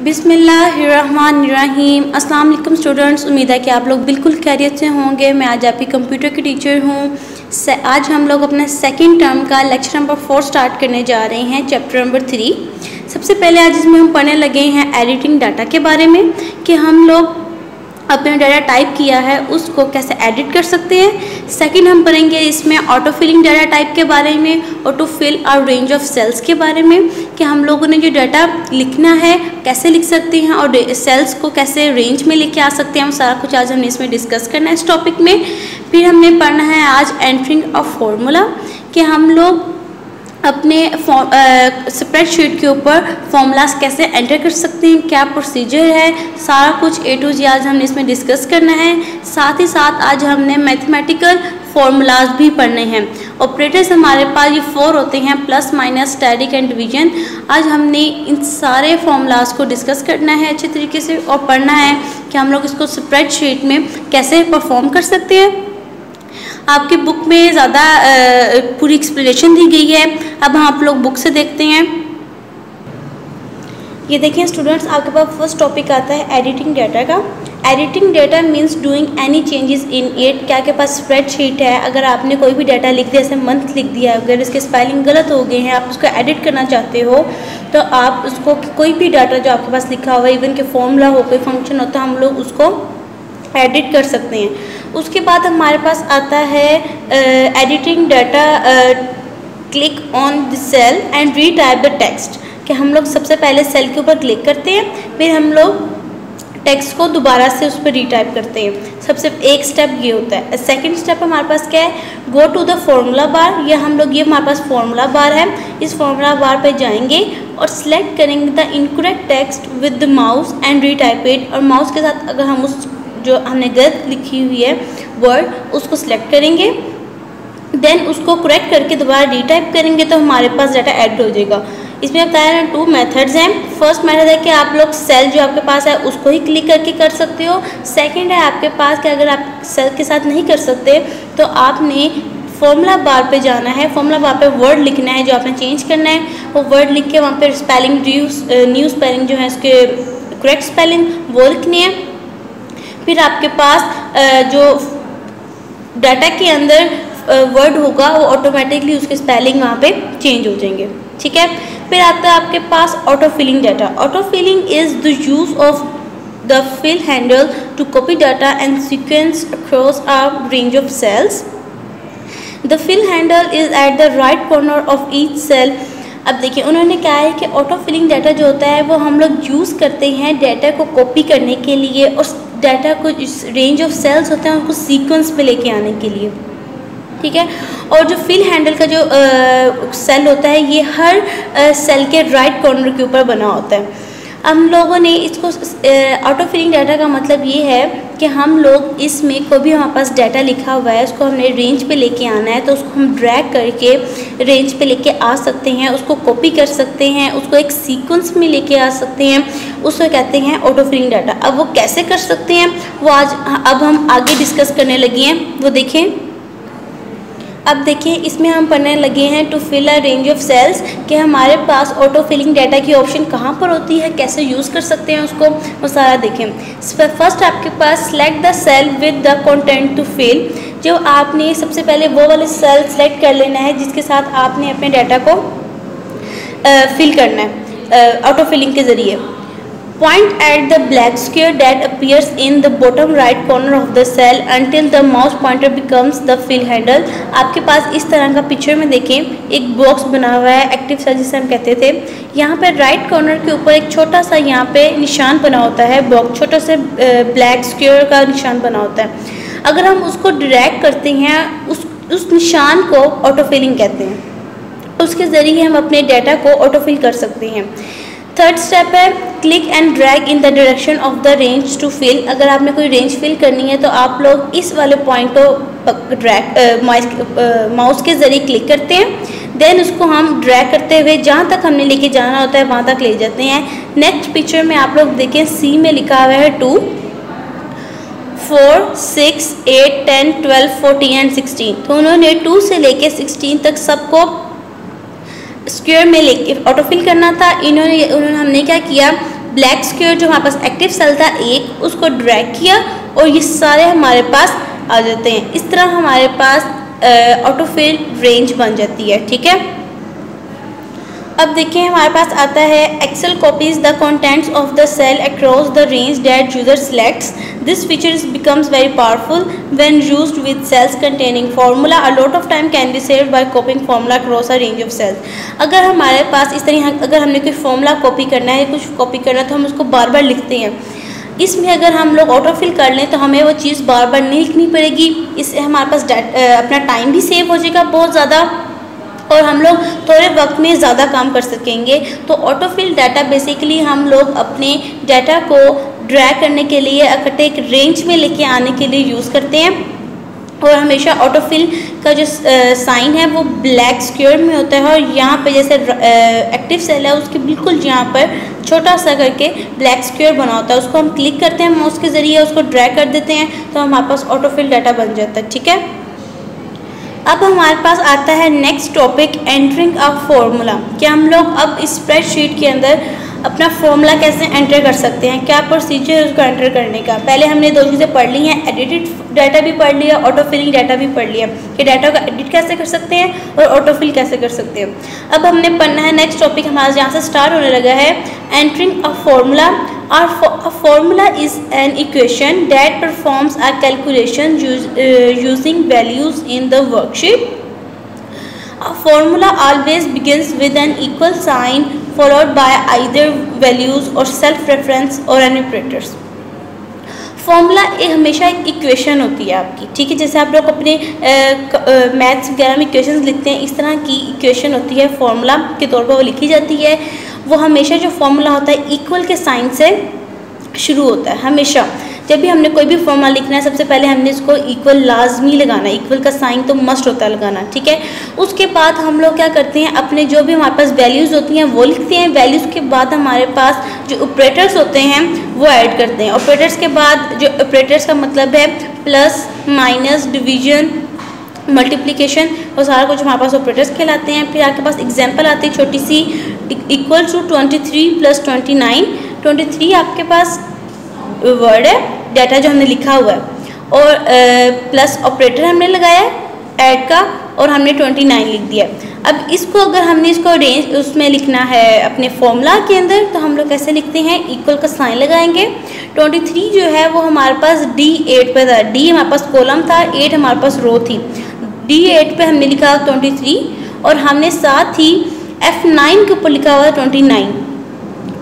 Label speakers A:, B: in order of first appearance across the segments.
A: बिसमीम अस्सलाम स्टूडेंट्स, उम्मीद है कि आप लोग बिल्कुल खैरियत से होंगे। मैं आज आपकी कंप्यूटर की टीचर हूँ। आज हम लोग अपने सेकंड टर्म का लेक्चर नंबर फोर स्टार्ट करने जा रहे हैं चैप्टर नंबर थ्री सबसे पहले आज इसमें हम पढ़ने लगे हैं एडिटिंग डाटा के बारे में, कि हम लोग अपने डाटा टाइप किया है, उसको कैसे एडिट कर सकते हैं। सेकंड हम पढ़ेंगे इसमें ऑटो फिलिंग डाटा टाइप के बारे में ऑटो फिल और रेंज ऑफ़ सेल्स के बारे में। कि हम लोगों ने जो डाटा लिखना है, कैसे लिख सकते हैं और सेल्स को कैसे रेंज में लेके आ सकते हैं हम सारा कुछ आज हमने इसमें डिस्कस करना है इस टॉपिक में। फिर हमने पढ़ना है आज एंट्रिंग ऑफ़ फॉर्मूला कि हम लोग अपने स्प्रेडशीट के ऊपर फॉर्मूलाज कैसे एंटर कर सकते हैं, क्या प्रोसीजर है, सारा कुछ ए टू जी आज हमने इसमें डिस्कस करना है। साथ ही साथ आज हमने मैथमेटिकल फॉर्मूलाज भी पढ़ने हैं। ऑपरेटर्स हमारे पास ये फोर होते हैं plus minus static and division आज हमने इन सारे फॉर्मूलाज को डिस्कस करना है अच्छे तरीके से और पढ़ना है कि हम लोग इसको स्प्रेडशीट में कैसे परफॉर्म कर सकते हैं। आपकी बुक में ज़्यादा पूरी एक्सप्लेनेशन दी गई है। अब हम आप लोग बुक से देखते हैं। ये देखें स्टूडेंट्स आपके पास फ़र्स्ट टॉपिक आता है एडिटिंग डाटा का। Editing data means doing any changes in it क्या के पास स्प्रेडशीट है? अगर आपने कोई भी डाटा लिख दिया, जैसे मंथ लिख दिया है अगर इसके स्पेलिंग गलत हो गए हैं, आप उसको एडिट करना चाहते हो तो आप उसको कोई भी डाटा जो आपके पास लिखा हुआ है इवन के फॉर्मूला हो, कोई फ़ंक्शन हो तो हम लोग उसको एडिट कर सकते हैं। उसके बाद हमारे पास आता है editing data click on the cell and retype the text कि हम लोग सबसे पहले सेल के ऊपर क्लिक करते हैं, फिर हम लोग टेक्स्ट को दोबारा से उस पर रीटाइप करते हैं। सबसे एक स्टेप ये होता है। सेकंड स्टेप हमारे पास क्या है? Go to the formula bar या हम लोग, ये हमारे पास फॉर्मूला बार है। इस फॉर्मूला बार पे जाएँगे और सिलेक्ट करेंगे the incorrect text with the mouse and retype it और माउस के साथ अगर हम उस जो हमने गलत लिखी हुई है वर्ड उसको सिलेक्ट करेंगे। देन उसको करेक्ट करके दोबारा रीटाइप करेंगे तो हमारे पास डाटा ऐड हो जाएगा। इसमें बताया ना टू मेथड्स हैं। फ़र्स्ट मेथड है कि आप लोग सेल जो आपके पास है, उसको ही क्लिक करके कर सकते हो। सेकंड है आपके पास कि अगर आप सेल के साथ नहीं कर सकते तो आपने फॉर्मूला बार पे जाना है। फॉर्मूला बार पे वर्ड लिखना है जो आपने चेंज करना है। वो वर्ड लिख के वहाँ पर स्पेलिंग न्यू स्पेलिंग जो है, उसके करेक्ट स्पेलिंग वो लिखनी है। फिर आपके पास जो डाटा के अंदर वर्ड होगा, वो ऑटोमेटिकली उसके स्पेलिंग वहाँ पे चेंज हो जाएँगे। ठीक है? फिर आता है आपके पास auto filling data auto filling is the use of the fill handle to copy data and sequence across a range of cells the fill handle is at the right corner of each cell अब देखिए, उन्होंने कहा है कि auto filling data जो होता है, वो हम लोग यूज़ करते हैं डाटा को कॉपी करने के लिए और डाटा को जिस रेंज ऑफ़ सेल्स होते हैं उनको सीक्वेंस पे लेके आने के लिए। ठीक है? और जो फिल हैंडल का जो आ, सेल होता है ये हर आ, सेल के राइट कॉर्नर के ऊपर बना होता है। हम लोगों ने इसको ऑटो फिलिंग डाटा का मतलब ये है कि हम लोग इसमें को भी हमारे पास डाटा लिखा हुआ है, उसको हमने रेंज पे लेके आना है तो उसको हम ड्रैग करके रेंज पे लेके आ सकते हैं, उसको कॉपी कर सकते हैं, उसको एक सीक्वेंस में लेके आ सकते हैं, उसको कहते हैं ऑटो फिलिंग डाटा अब वो कैसे कर सकते हैं? वो आज, अब हम आगे डिस्कस करने लगे हैं, वो देखें। अब देखिए, इसमें हम पढ़ने लगे हैं to fill a range of cells कि हमारे पास ऑटो फिलिंग डाटा की ऑप्शन कहाँ पर होती है, कैसे यूज़ कर सकते हैं उसको, वो सारा देखें। फ़र्स्ट आपके पास select the cell with the content to fill जो आपने सबसे पहले वो वाले सेल सेलेक्ट कर लेना है जिसके साथ आपने अपने डाटा को फिल करना है ऑटो फिलिंग के ज़रिए। Point at the black square that appears in the bottom right corner of the cell until the mouse pointer becomes the fill handle. आपके पास इस तरह का पिक्चर में देखें, एक बॉक्स बना हुआ है एक्टिव सेल जिसे हम कहते थे। यहाँ पे राइट कॉर्नर के ऊपर एक छोटा सा यहाँ पे निशान बना होता है बॉक्स छोटा सा ब्लैक स्क्वेयर का निशान बना होता है। अगर हम उसको ड्रैग करते हैं, उस उस निशान को ऑटो फिलिंग कहते हैं। उसके ज़रिए हम अपने डाटा को ऑटो फिल कर सकते हैं। थर्ड स्टेप है click and drag in the direction of the range to fill अगर आपने कोई रेंज फिल करनी है तो आप लोग इस वाले पॉइंट को ड्रैग माउस के ज़रिए क्लिक करते हैं. देन उसको हम ड्रैग करते हुए, जहाँ तक हमने लेके जाना होता है, वहाँ तक ले जाते हैं. नेक्स्ट पिक्चर में आप लोग देखें सी में लिखा हुआ है two four six eight ten twelve fourteen and sixteen तो उन्होंने टू से लेके सिक्सटीन तक सबको स्क्वेयर में ले ऑटोफिल करना था, इन्होंने उन्होंने हमने क्या किया? ब्लैक स्क्वेयर जो हमारे पास एक्टिव सेल था, एक, उसको ड्रैग किया और ये सारे हमारे पास आ जाते हैं। इस तरह हमारे पास ऑटोफिल रेंज बन जाती है, ठीक है? अब देखिए, हमारे पास आता है Excel copies the contents of the cell across the range that user selects this feature becomes very powerful when used with cells containing formula a lot of time can be saved by copying formula across a range of cells अगर हमारे पास इस तरह, अगर हमने कोई formula copy करना है कुछ कॉपी करना है तो हम उसको बार बार लिखते हैं। इसमें अगर हम लोग ऑटोफिल कर लें तो हमें वो चीज़ बार बार नहीं लिखनी पड़ेगी। इससे हमारे पास अपना टाइम भी सेव हो जाएगा, बहुत ज़्यादा और हम लोग थोड़े वक्त में ज़्यादा काम कर सकेंगे। तो ऑटोफिल डाटा बेसिकली हम लोग अपने डाटा को ड्रैग करने के लिए इकट्ठे एक रेंज में लेके आने के लिए यूज़ करते हैं। और हमेशा ऑटोफिल का जो साइन है वो ब्लैक स्क्योर में होता है और यहाँ पे जैसे एक्टिव सेल है उसके बिल्कुल यहाँ पर छोटा सा करके ब्लैक स्क्योर बना होता है। उसको हम क्लिक करते हैं माउस के ज़रिए उसको ड्रैग कर देते हैं तो हमारे पास ऑटोफिल डाटा बन जाता है, ठीक है? अब हमारे पास आता है next topic entering a formula क्या हम लोग अब स्प्रेडशीट के अंदर अपना फॉर्मूला कैसे एंटर कर सकते हैं? क्या प्रोसीजर है उसको एंटर करने का? पहले हमने दो चीज़ें पढ़ ली हैं एडिटेड डाटा भी पढ़ लिया ऑटो फिलिंग डाटा भी पढ़ लिया। कि डाटा का एडिट कैसे कर सकते हैं और ऑटो फिल कैसे कर सकते हैं? अब हमने पढ़ना है नेक्स्ट टॉपिक हमारा जहाँ से स्टार्ट होने लगा है entering a formula is an equation that performs a calculation use, uh, using values in the worksheet. A always begins with an equal sign followed by either values or self-reference or any operators. Formula एक हमेशा एक equation होती है आपकी, ठीक है? जैसे आप लोग अपने मैथ्स वगैरह में इक्वेशन लिखते हैं, इस तरह की इक्वेशन होती है फॉर्मूला के तौर पर वो लिखी जाती है। वो हमेशा जो फॉर्मूला होता है इक्वल के साइन से शुरू होता है, हमेशा। जब भी हमने कोई भी फॉर्मूला लिखना है, सबसे पहले हमने इसको इक्वल लाजमी लगाना है। इक्वल का साइन तो मस्ट होता है लगाना, ठीक है? उसके बाद हम लोग क्या करते हैं, अपने जो भी हमारे पास वैल्यूज़ होती हैं, वो लिखते हैं। वैल्यूज़ के बाद हमारे पास जो ऑपरेटर्स होते हैं, वो ऐड करते हैं। ऑपरेटर्स के बाद जो ऑपरेटर्स का मतलब है प्लस माइनस डिवीज़न मल्टीप्लिकेशन वो सारा कुछ हमारे पास ऑपरेटर्स कहलाते हैं। फिर आपके पास एग्ज़ाम्पल आती है छोटी सी equal to twenty three plus twenty nine twenty three आपके पास वर्ड है डाटा जो हमने लिखा हुआ है। और प्लस ऑपरेटर हमने लगाया है ऐड का, और हमने ट्वेंटी नाइन लिख दिया अब इसको अगर हमने इसको रेंज उसमें लिखना है अपने फॉर्मूला के अंदर तो हम लोग कैसे लिखते हैं? इक्वल का साइन लगाएँगे। ट्वेंटी थ्री जो है, वो हमारे पास डी एट पे था। डी हमारे पास कॉलम था एट हमारे पास रो थी। डी एट पे हमने लिखा ट्वेंटी थ्री और हमने साथ ही एफ़ नाइन के ऊपर लिखा हुआ ट्वेंटी नाइन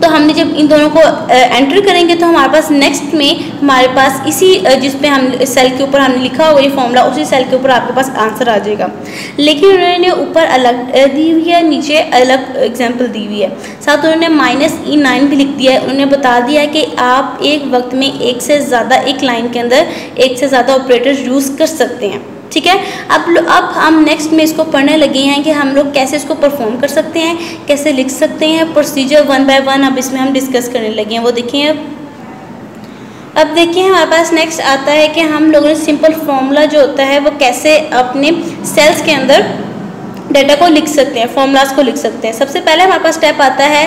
A: तो हमने जब इन दोनों को एंटर करेंगे तो हमारे पास नेक्स्ट में हमारे पास इसी जिस पे हम सेल के ऊपर हमने लिखा हुआ ये फॉर्मूला उसी सेल के ऊपर आपके पास आंसर आ जाएगा। लेकिन उन्होंने ऊपर अलग दी हुई है, नीचे अलग एग्ज़ाम्पल दी हुई है। साथ उन्होंने माइनस ई नाइन भी लिख दिया है। उन्होंने बता दिया है कि आप एक वक्त में एक से ज़्यादा एक लाइन के अंदर एक से ज़्यादा ऑपरेटर यूज़ कर सकते हैं। ठीक है? अब अब हम नेक्स्ट में इसको पढ़ने लगे हैं कि हम लोग कैसे इसको परफॉर्म कर सकते हैं, कैसे लिख सकते हैं प्रोसीजर वन बाय वन अब इसमें हम डिस्कस करने लगे हैं। वो देखिए अब। अब देखिए हमारे पास नेक्स्ट आता है कि हम लोगों ने सिंपल फॉर्मूला जो होता है वो कैसे अपने सेल्स के अंदर डाटा को लिख सकते हैं फॉर्मूलाज को लिख सकते हैं। सबसे पहले हमारे पास स्टेप आता है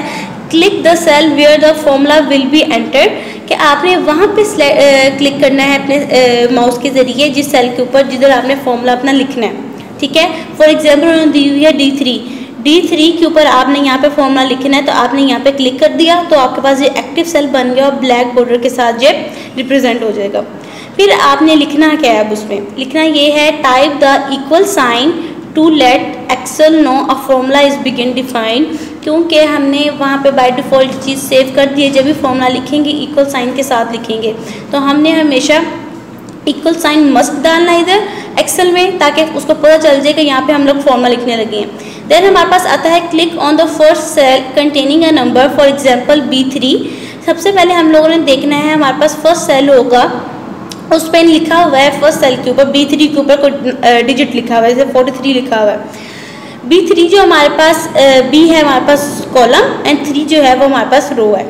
A: click the cell where the formula will be entered कि आपने वहाँ पे क्लिक करना है अपने माउस के ज़रिए जिस सेल के ऊपर जिधर आपने फॉर्मूला अपना लिखना है, ठीक है? फॉर एग्ज़ाम्पल उन्होंने दी हुई है डी थ्री डी थ्री के ऊपर आपने यहाँ पे फॉर्मूला लिखना है तो आपने यहाँ पे क्लिक कर दिया तो आपके पास ये एक्टिव सेल बन गया और ब्लैक बॉर्डर के साथ ये रिप्रेजेंट हो जाएगा। फिर आपने लिखना क्या है अब उसमें? लिखना ये है type the equal sign to let Excel know a formula is begin defined क्योंकि हमने वहाँ पे बाय डिफ़ॉल्ट चीज़ सेव कर दी है, जब भी फॉर्मूला लिखेंगे इक्वल साइन के साथ लिखेंगे। तो हमने हमेशा इक्वल साइन मस्ट डालना इधर एक्सेल में, ताकि उसको पता चल जाए कि यहाँ पे हम लोग फॉर्मूला लिखने लगे हैं। देन हमारे पास आता है click on the first cell containing a number for example B three सबसे पहले हम लोगों ने देखना है, हमारे पास फ़र्स्ट सेल होगा, उस पर लिखा हुआ है फ़र्स्ट सेल के ऊपर बी थ्री के ऊपर कोई डिजिट लिखा हुआ है, जैसे फोर्टी थ्री लिखा हुआ है। बी थ्री जो हमारे पास बी है हमारे पास कॉलम एंड थ्री जो है वो हमारे पास रो है।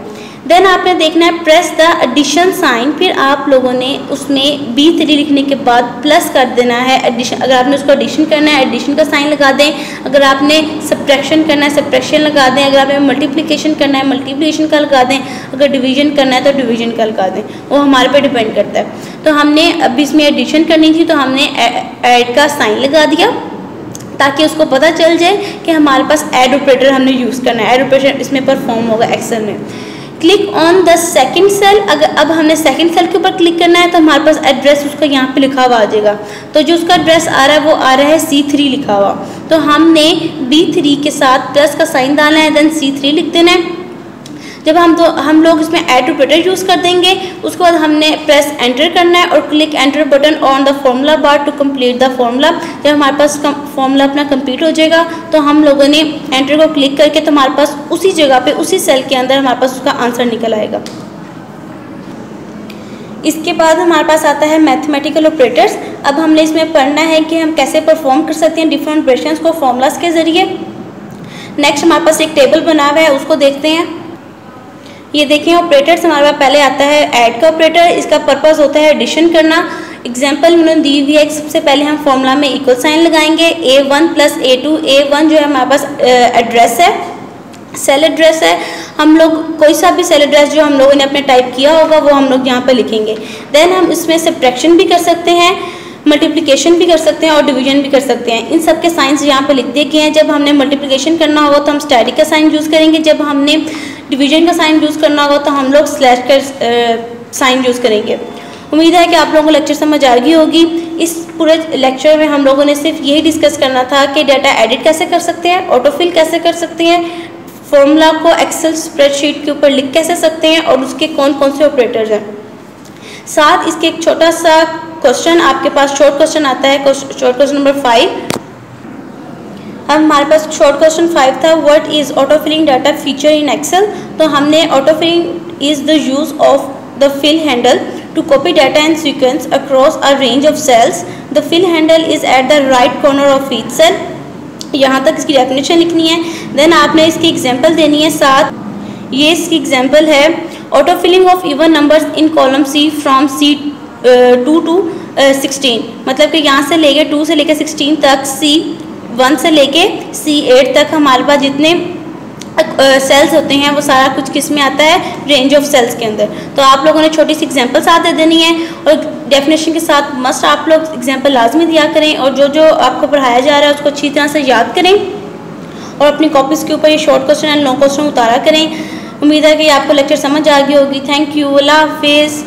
A: देन आपने देखना है प्रेस द एडिशन साइन फिर आप लोगों ने उसमें बी थ्री लिखने के बाद प्लस कर देना है एडिशन अगर आपने उसको एडिशन करना है एडिशन का साइन लगा दें। अगर आपने सब्ट्रैक्शन करना है सब्ट्रैक्शन लगा दें। अगर आपने मल्टीप्लिकेशन करना है मल्टीप्लिकेशन का लगा दें। अगर डिवीज़न करना है तो डिवीज़न का लगा दें। वो हमारे पे डिपेंड करता है। तो हमने, अब इसमें एडिशन करनी थी तो हमने ऐड का साइन लगा दिया। ताकि उसको पता चल जाए कि हमारे पास एड ऑपरेटर हमने यूज़ करना है। एड ऑपरेटर इसमें परफॉर्म होगा एक्सेल में। Click on the second cell अगर अब हमने सेकेंड सेल के ऊपर क्लिक करना है तो हमारे पास एड्रेस उसका यहाँ पे लिखा हुआ आ जाएगा। तो जो उसका एड्रेस आ रहा है वो आ रहा है सी थ्री लिखा हुआ। तो हमने बी थ्री के साथ प्लस का साइन डालना है देन सी थ्री लिख देना है। जब हम तो हम लोग इसमें एड ऑपरेटर यूज़ कर देंगे, उसके बाद हमने प्रेस एंटर करना है और click enter button on the formula bar to complete the formula जब हमारे पास फॉर्मूला अपना कंप्लीट हो जाएगा तो हम लोगों ने एंटर को क्लिक करके तो हमारे पास उसी जगह पे, उसी सेल के अंदर हमारे पास उसका आंसर निकल आएगा। इसके बाद हमारे पास आता है मैथमेटिकल ऑपरेटर्स अब हमने इसमें पढ़ना है कि हम कैसे परफॉर्म कर सकते हैं डिफरेंट ऑपरेशंस को फॉर्मूलाज के ज़रिए। नेक्स्ट हमारे पास एक टेबल बना हुआ है, उसको देखते हैं। ये देखें ऑपरेटर्स हमारे पास पहले आता है ऐड का ऑपरेटर इसका पर्पज़ होता है एडिशन करना। एग्ज़ाम्पल उन्होंने दी हुई है सबसे पहले हम फॉर्मूला में इक्वल साइन लगाएँगे। A one plus A two A one जो है हमारे पास एड्रेस है सेल एड्रेस है। हम लोग, कोई सा भी सेल एड्रेस जो हम लोगों ने अपने टाइप किया होगा, वो हम लोग यहाँ पर लिखेंगे। देन हम इसमें सब्ट्रैक्शन भी कर सकते हैं मल्टीप्लिकेशन भी कर सकते हैं और डिवीज़न भी कर सकते हैं। इन सब के साइंस यहाँ पर लिख दिए गए हैं। जब हमने मल्टीप्लिकेशन करना होगा तो हम स्टैटिक का साइन यूज़ करेंगे। जब हमने डिवीज़न का साइन यूज़ करना होगा तो हम लोग स्लैश का साइन यूज़ करेंगे। उम्मीद है कि आप लोगों को लेक्चर समझ आ गई होगी। इस पूरे लेक्चर में हम लोगों ने सिर्फ़ यही डिस्कस करना था कि डाटा एडिट कैसे कर सकते हैं ऑटोफिल कैसे कर सकते हैं फॉर्मूला को एक्सेल स्प्रेडशीट के ऊपर लिख कैसे सकते हैं और उसके कौन कौन से ऑपरेटर्स हैं। साथ इसके एक छोटा सा क्वेश्चन आपके पास शॉर्ट क्वेश्चन आता है शॉर्ट क्वेश्चन नंबर फाइव अब हमारे पास शॉर्ट क्वेश्चन फाइव था what is auto filling data feature in Excel तो हमने auto filling is the use of the fill handle to copy data in sequence across a range of cells the fill handle is at the right corner of each cell यहाँ तक इसकी definition लिखनी है। Then आपने इसकी example देनी है साथ। ये इसकी एग्ज़ाम्पल है। Auto filling of even numbers in column C from C two to sixteen मतलब कि यहाँ से लेके टू से लेके सिक्सटीन तक सी वन से लेके सी एट तक हमारे पास जितने सेल्स होते हैं, वो सारा कुछ किसमें आता है? रेंज ऑफ़ सेल्स के अंदर। तो आप लोगों ने छोटी सी एग्जांपल साथ दे देनी है और डेफिनेशन के साथ मस्ट आप लोग एग्जांपल लाजमी दिया करें और जो जो आपको पढ़ाया जा रहा है उसको अच्छी तरह से याद करें और अपनी कॉपीज़ के ऊपर ये short question and long question उतारा करें। उम्मीद है कि आपको लेक्चर समझ आ गई होगी। थैंक यू अल्लाह हाफिज़।